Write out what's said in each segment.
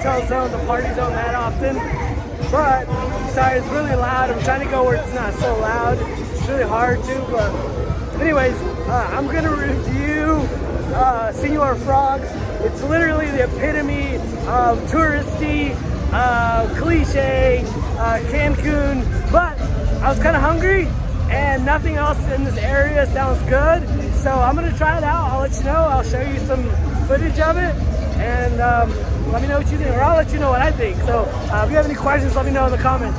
hotel zone, the party zone that often. But sorry, it's really loud. I'm trying to go where it's not so loud. It's really hard to, but anyways, uh, I'm gonna review uh, Senor Frogs. It's literally the epitome of touristy, uh, cliche, uh, Cancun. But I was kind of hungry and nothing else in this area sounds good. So I'm gonna try it out. I'll let you know. I'll show you some footage of it and um, let me know what you think, or I'll let you know what I think. So uh, if you have any questions, let me know in the comments.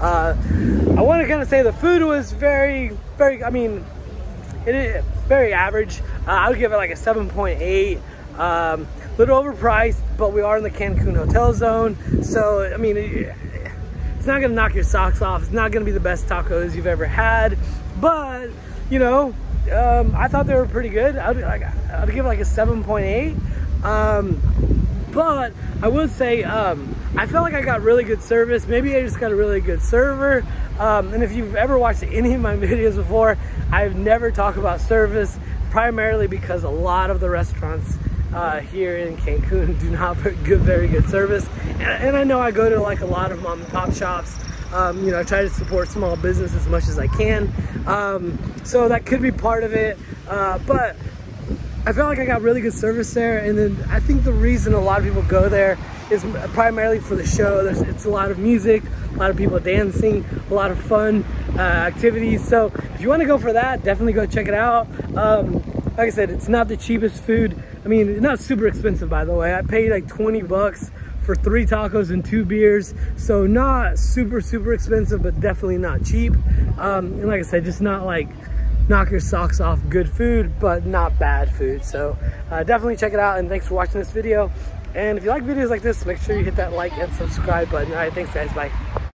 uh, I want to kind of say the food was very very I mean it is very average. Uh, I would give it like a 7.8 um, little overpriced but we are in the Cancun hotel zone. So I mean it, it's not gonna knock your socks off. It's not gonna be the best tacos you've ever had. But you know um, I thought they were pretty good. I'd, like, I'd give it like a 7.8. Um, but I will say, um, I felt like I got really good service. Maybe I just got a really good server. Um, and if you've ever watched any of my videos before, I've never talked about service, primarily because a lot of the restaurants uh, here in Cancun do not give very good service. And, and I know I go to like a lot of mom and pop shops um, you know, I try to support small business as much as I can. Um, so that could be part of it. Uh, but I felt like I got really good service there. And then I think the reason a lot of people go there is primarily for the show. There's, it's a lot of music, a lot of people dancing, a lot of fun uh, activities. So if you want to go for that, definitely go check it out. Um, like I said, it's not the cheapest food. I mean, not super expensive, by the way. I paid like 20 bucks for three tacos and two beers. So not super, super expensive, but definitely not cheap. Um, and like I said, just not like knock your socks off good food, but not bad food. So uh, definitely check it out. And thanks for watching this video. And if you like videos like this, make sure you hit that like and subscribe button. All right, thanks guys, bye.